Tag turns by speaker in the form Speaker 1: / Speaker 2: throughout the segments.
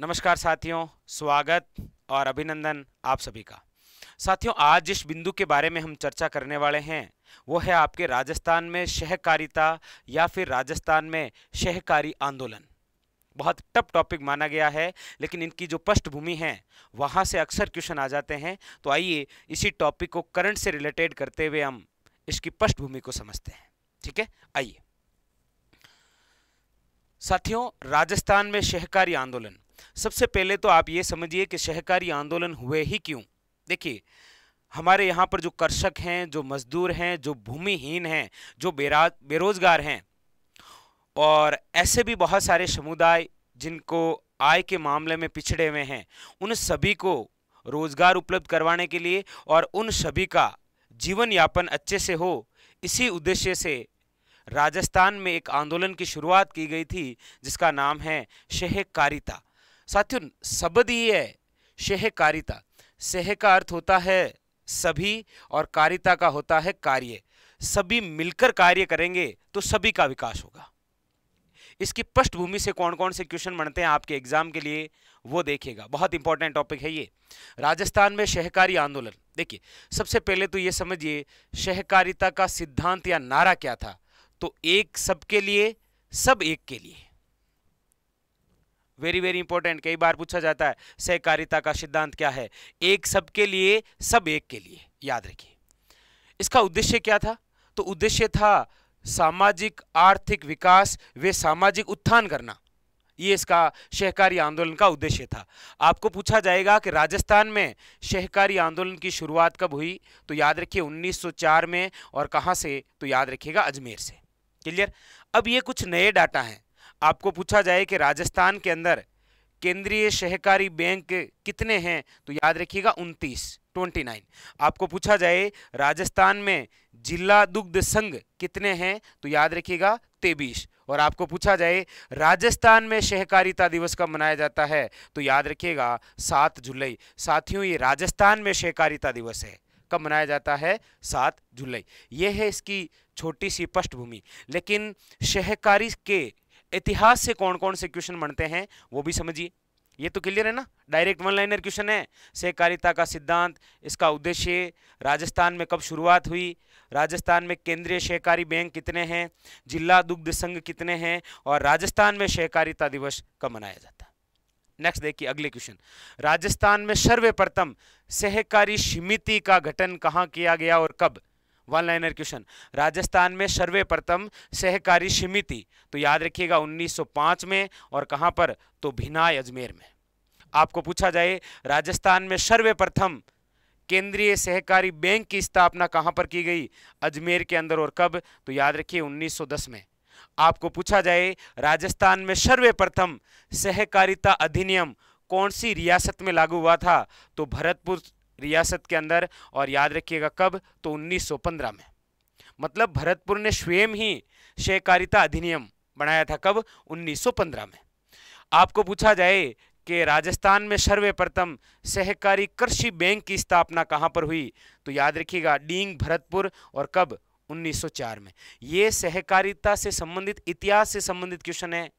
Speaker 1: नमस्कार साथियों, स्वागत और अभिनंदन आप सभी का। साथियों, आज जिस बिंदु के बारे में हम चर्चा करने वाले हैं, वो है आपके राजस्थान में सहकारिता या फिर राजस्थान में सहकारी आंदोलन। बहुत टफ टॉपिक माना गया है, लेकिन इनकी जो पृष्ठभूमि है, वहाँ से अक्सर क्वेश्चन आ जाते हैं। तो आइए इसी टॉपिक को करंट से रिलेटेड करते हुए हम इसकी पृष्ठभूमि को समझते हैं। ठीक है? आइए। साथियों, राजस्थान में सहकारी आंदोलन। सबसे पहले तो आप ये समझिए कि सहकारी आंदोलन हुए ही क्यों? देखिए, हमारे यहाँ पर जो कर्षक हैं, जो मजदूर हैं, जो भूमिहीन हैं, जो बेरा, बेरोजगार हैं, और ऐसे भी बहुत सारे समुदाय जिनको आय के मामले में पिछड़े हुए हैं, उन सभी को रोज़गार उपलब्ध करवाने के लिए और उन सभी का जीवन यापन अच्छे से हो, इसी उद्देश्य से राजस्थान में एक आंदोलन की शुरुआत की गई थी, जिसका नाम है सहकारिता साथियों है सहकारिता सह का अर्थ होता है सभी और कारिता का होता है कार्य। सभी मिलकर कार्य करेंगे तो सभी का विकास होगा। इसकी पृष्ठभूमि से कौन कौन से क्वेश्चन बनते हैं आपके एग्ज़ाम के लिए, वो देखिएगा। बहुत इंपॉर्टेंट टॉपिक है ये। राजस्थान में सहकारी आंदोलन। देखिए, सबसे पहले तो ये समझिए सहकारिता का सिद्धांत या नारा क्या था? तो एक सबके लिए, सब एक के लिए। वेरी वेरी इंपॉर्टेंट कई बार पूछा जाता है, सहकारिता का सिद्धांत क्या है? एक सबके लिए, सब एक के लिए, याद रखिए। इसका उद्देश्य क्या था? तो उद्देश्य था सामाजिक आर्थिक विकास, वे सामाजिक उत्थान करना। ये इसका सहकारी आंदोलन का उद्देश्य था। आपको पूछा जाएगा कि राजस्थान में सहकारी आंदोलन की शुरुआत कब हुई? तो याद रखिए 1904 में, और कहाँ से? तो याद रखिएगा अजमेर से। क्लियर? अब ये कुछ नए डाटा हैं। आपको पूछा जाए कि राजस्थान के अंदर केंद्रीय सहकारी बैंक कितने हैं तो याद रखिएगा उनतीस ट्वेंटी नाइन आपको पूछा जाए, राजस्थान में जिला दुग्ध संघ कितने हैं तो याद रखिएगा तेईस। और आपको पूछा जाए, राजस्थान में सहकारिता दिवस कब मनाया जाता है तो याद रखिएगा सात जुलाई। साथियों, ये राजस्थान में सहकारिता दिवस है। कब मनाया जाता है? सात जुलाई। ये है इसकी छोटी सी पृष्ठभूमि। लेकिन सहकारी के इतिहास से कौन कौन से क्वेश्चन बनते हैं, वो भी समझिए। ये तो क्लियर है ना? डायरेक्ट वन लाइनर क्वेश्चन है। सहकारिता का सिद्धांत, इसका उद्देश्य, राजस्थान में कब शुरुआत हुई? राजस्थान में केंद्रीय सहकारी बैंक कितने हैं? जिला दुग्ध संघ कितने हैं? और राजस्थान में सहकारिता दिवस कब मनाया जाता? है नेक्स्ट देखिए अगले क्वेश्चन राजस्थान में सर्वप्रथम सहकारी समिति का गठन कहाँ किया गया और कब? वन लाइनर क्वेश्चन राजस्थान में सर्वप्रथम सहकारी समिति तो याद रखिएगा 1905 में और कहाँ पर? तो भिनाय अजमेर में। आपको पूछा जाए, राजस्थान में सर्वप्रथम केंद्रीय सहकारी बैंक की स्थापना कहाँ पर की गई? अजमेर के अंदर और कब? तो याद रखिए 1910 में। आपको पूछा जाए, राजस्थान में सर्वप्रथम सहकारिता अधिनियम कौन सी रियासत में लागू हुआ था? तो भरतपुर रियासत के अंदर और याद रखिएगा कब? तो 1915 में। मतलब भरतपुर ने स्वयं ही सहकारिता अधिनियम बनाया था कब? 1915 में। आपको पूछा जाए कि राजस्थान में सर्वप्रथम सहकारी कृषि बैंक की स्थापना कहाँ पर हुई? तो याद रखिएगा, डींग, भरतपुर और कब? 1904 में। ये सहकारिता से संबंधित, इतिहास से संबंधित क्वेश्चन है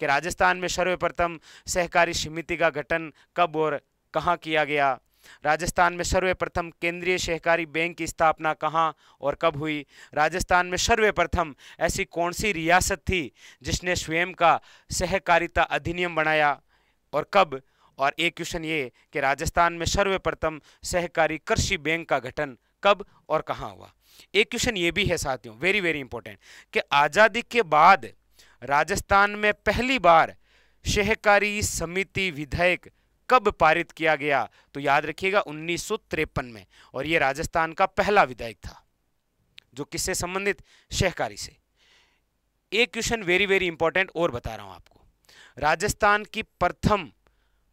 Speaker 1: कि राजस्थान में सर्वप्रथम सहकारी समिति का गठन कब और कहाँ किया गया? राजस्थान में सर्वप्रथम केंद्रीय सहकारी बैंक की स्थापना कहाँ और कब हुई? राजस्थान में सर्वप्रथम ऐसी कौन सी रियासत थी जिसने स्वयं का सहकारिता अधिनियम बनाया और कब? और एक क्वेश्चन ये कि राजस्थान में सर्वप्रथम सहकारी कृषि बैंक का गठन कब और कहाँ हुआ? एक क्वेश्चन ये भी है साथियों वेरी वेरी इंपॉर्टेंट कि आज़ादी के बाद राजस्थान में पहली बार सहकारी समिति विधेयक कब पारित किया गया? तो याद रखिएगा उन्नीस में, और यह राजस्थान का पहला विधायक था, जो किससे संबंधित? सहकारी से। एक क्वेश्चन वेरी वेरी इंपॉर्टेंट और बता रहा हूँ आपको। राजस्थान की प्रथम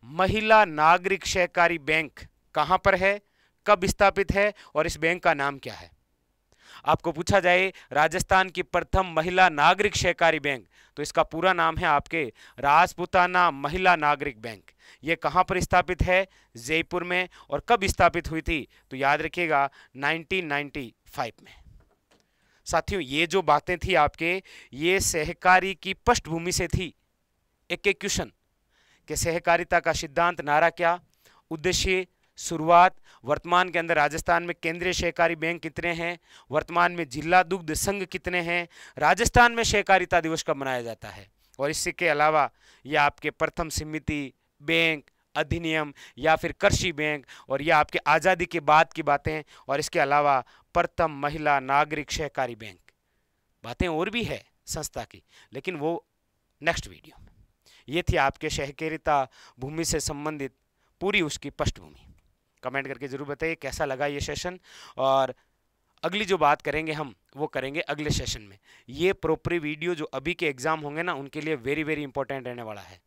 Speaker 1: महिला नागरिक सहकारी बैंक कहाँ पर है, कब स्थापित है, और इस बैंक का नाम क्या है? आपको पूछा जाए, राजस्थान की प्रथम महिला नागरिक सहकारी बैंक तो इसका पूरा नाम है आपके राजपुताना महिला नागरिक बैंक। ये कहाँ पर स्थापित है? जयपुर में। और कब स्थापित हुई थी? तो याद रखिएगा 1995 में। साथियों, ये जो बातें थी आपके, ये सहकारी की पृष्ठभूमि से थी। एक एक क्वेश्चन कि सहकारिता का सिद्धांत नारा क्या? उद्देश्य शुरुआत वर्तमान के अंदर राजस्थान में केंद्रीय सहकारी बैंक कितने हैं, वर्तमान में जिला दुग्ध संघ कितने हैं, राजस्थान में सहकारिता दिवस कब मनाया जाता है? और इसके अलावा यह आपके प्रथम समिति, बैंक, अधिनियम या फिर कृषि बैंक और यह आपके आज़ादी के बाद की बातें और इसके अलावा प्रथम महिला नागरिक सहकारी बैंक। बातें और भी है संस्था की, लेकिन वो नेक्स्ट वीडियो में। ये थी आपके सहकारिता भूमि से संबंधित पूरी उसकी पृष्ठभूमि। कमेंट करके ज़रूर बताइए कैसा लगा ये सेशन और अगली जो बात करेंगे हम, वो करेंगे अगले सेशन में। ये प्रोपरी वीडियो जो अभी के एग्ज़ाम होंगे ना, उनके लिए वेरी वेरी इंपॉर्टेंट रहने वाला है।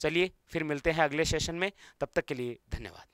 Speaker 1: चलिए, फिर मिलते हैं अगले सेशन में। तब तक के लिए धन्यवाद।